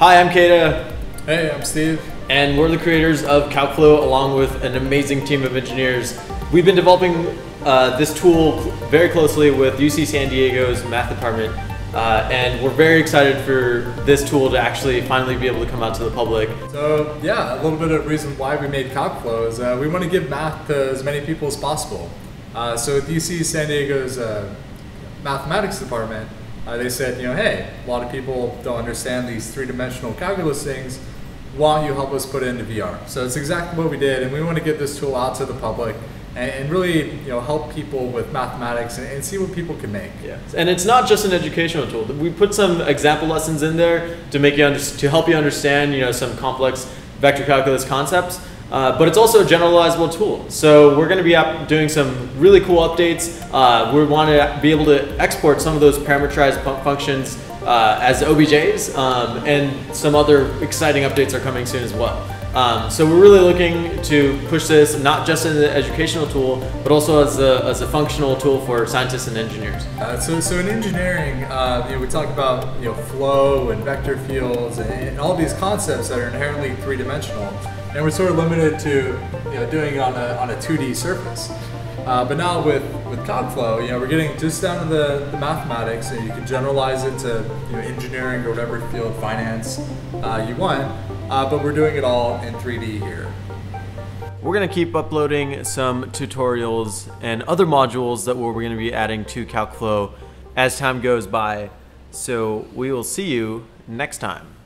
Hi, I'm Keita, Hey, I'm Steve. and we're the creators of CalcFlow along with an amazing team of engineers. We've been developing uh, this tool very closely with UC San Diego's math department, uh, and we're very excited for this tool to actually finally be able to come out to the public. So yeah, a little bit of reason why we made CalcFlow is uh, we want to give math to as many people as possible. Uh, so at UC San Diego's uh, mathematics department, uh, they said, you know, hey, a lot of people don't understand these three-dimensional calculus things. Why don't you help us put it into VR? So it's exactly what we did, and we want to get this tool out to the public and, and really, you know, help people with mathematics and, and see what people can make. Yeah, and it's not just an educational tool. We put some example lessons in there to make you under, to help you understand, you know, some complex vector calculus concepts. Uh, but it's also a generalizable tool. So we're going to be doing some really cool updates. Uh, we want to be able to export some of those parameterized fu- functions uh, as OBJs, um, and some other exciting updates are coming soon as well. Um, so we're really looking to push this not just as an educational tool, but also as a, as a functional tool for scientists and engineers. Uh, so, so in engineering, uh, you know, we talk about you know flow and vector fields and, and all these concepts that are inherently three-dimensional, and we're sort of limited to you know doing it on a on a 2D surface. Uh, but now with with CalcFlow, you know, we're getting just down to the, the mathematics, and you can generalize it to you know engineering or whatever field, finance uh, you want. Uh, but we're doing it all in 3D here. We're going to keep uploading some tutorials and other modules that we're going to be adding to CalcFlow as time goes by. So we will see you next time.